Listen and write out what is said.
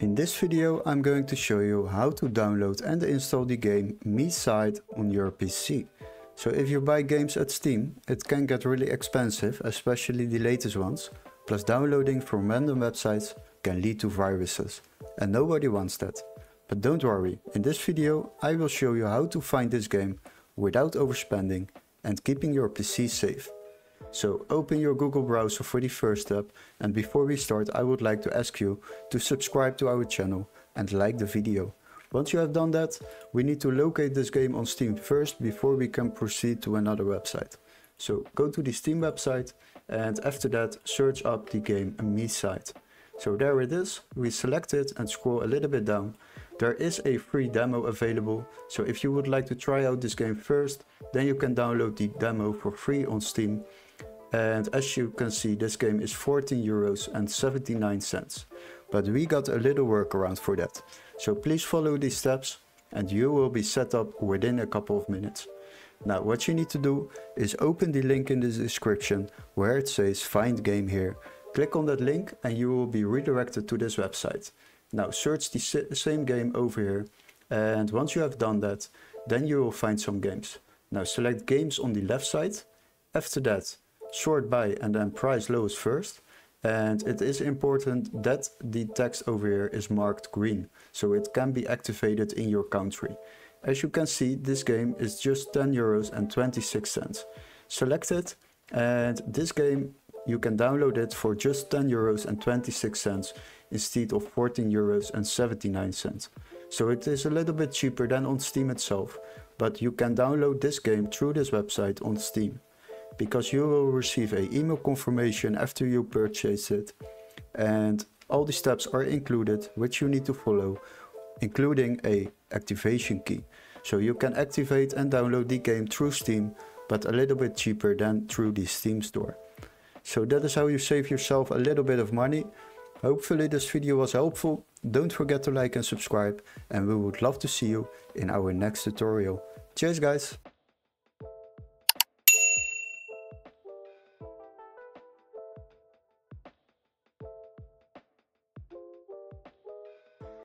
In this video I'm going to show you how to download and install the game MiSide on your PC. So if you buy games at Steam, it can get really expensive, especially the latest ones. Plus downloading from random websites can lead to viruses. And nobody wants that. But don't worry, in this video I will show you how to find this game without overspending and keeping your PC safe. So open your Google browser for the first step and before we start I would like to ask you to subscribe to our channel and like the video. Once you have done that, we need to locate this game on Steam first before we can proceed to another website. So go to the Steam website and after that search up the game MiSide. So there it is, we select it and scroll a little bit down. There is a free demo available, so if you would like to try out this game first, then you can download the demo for free on Steam and as you can see this game is 14 euros and 79 cents. But we got a little workaround for that. So please follow these steps and you will be set up within a couple of minutes. Now what you need to do is open the link in the description where it says find game here. Click on that link and you will be redirected to this website. Now search the same game over here and once you have done that then you will find some games. Now select games on the left side. After that sort by and then price lowest first. And it is important that the text over here is marked green, so it can be activated in your country. As you can see, this game is just 10 euros and 26 cents. Select it, and this game you can download it for just 10 euros and 26 cents instead of 14 euros and 79 cents. So it is a little bit cheaper than on Steam itself, but you can download this game through this website on Steam because you will receive a email confirmation after you purchase it. And all the steps are included which you need to follow including a activation key. So you can activate and download the game through Steam but a little bit cheaper than through the Steam store. So that is how you save yourself a little bit of money. Hopefully this video was helpful. Don't forget to like and subscribe and we would love to see you in our next tutorial. Cheers guys